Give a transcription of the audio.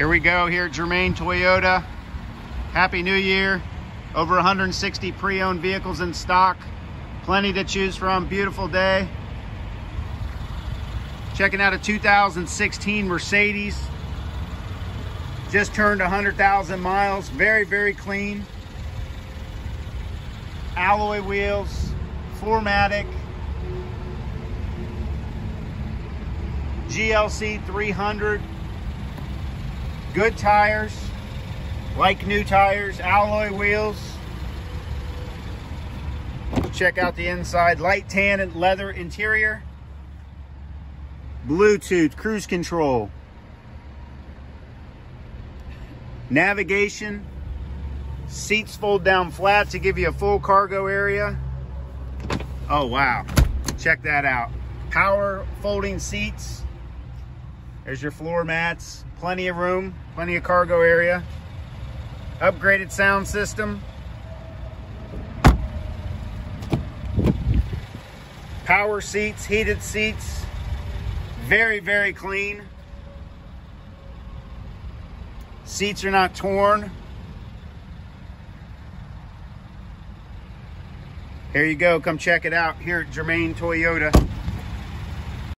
Here we go here at Germain Toyota. Happy New Year. Over 160 pre-owned vehicles in stock. Plenty to choose from. Beautiful day. Checking out a 2016 Mercedes. Just turned 100,000 miles. Very, very clean. Alloy wheels. 4MATIC. GLC 300 good tires, like new tires, alloy wheels. Check out the inside, light tan and leather interior. Bluetooth, cruise control. Navigation. Seats fold down flat to give you a full cargo area. Oh, wow. Check that out. Power folding seats. There's your floor mats, plenty of room, plenty of cargo area. Upgraded sound system. Power seats, heated seats. Very, very clean. Seats are not torn. Here you go. Come check it out here at Germain Toyota.